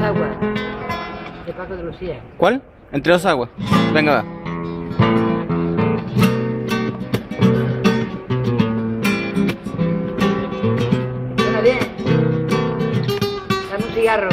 dos aguas. De Paco de Lucía. ¿Cuál? Entre dos aguas. Venga, va. Suena bien. Dame un cigarro.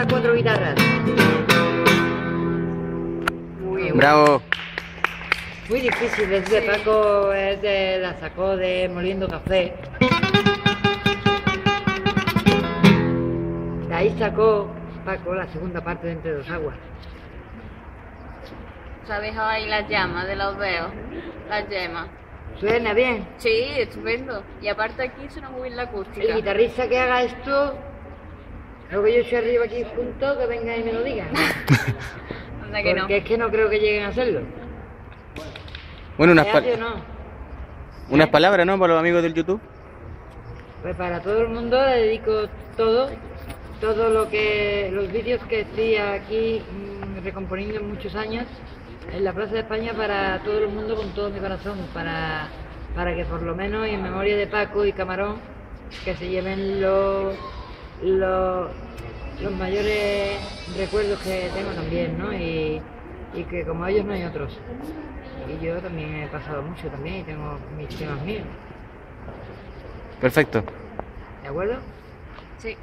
Para cuatro guitarras. Muy bien. Bravo. Muy difícil, es de Paco, es de, la sacó de Moliendo Café. De ahí sacó Paco la segunda parte de Entre dos Aguas. ¿Sabes ahí las llamas de los dedos? Las yemas. Suena bien. Sí, estupendo. Y aparte aquí suena muy bien la acústica. El guitarrista que haga esto, luego yo estoy arriba aquí junto, que venga y me lo diga. Anda que no. Porque es que no creo que lleguen a hacerlo. Bueno, unas, ¿Se pa- hace o no? unas palabras, ¿no? Para los amigos del YouTube. Pues para todo el mundo le dedico todo, todo lo que, los vídeos que estoy aquí mm, recomponiendo en muchos años en la Plaza de España para todo el mundo con todo mi corazón, para, para que por lo menos y en memoria de Paco y Camarón, que se lleven los, los, los mayores recuerdos que tengo también, ¿no? Y, y que como ellos no hay otros. Y yo también he pasado mucho también y tengo mis temas míos. Perfecto. ¿De acuerdo? Sí.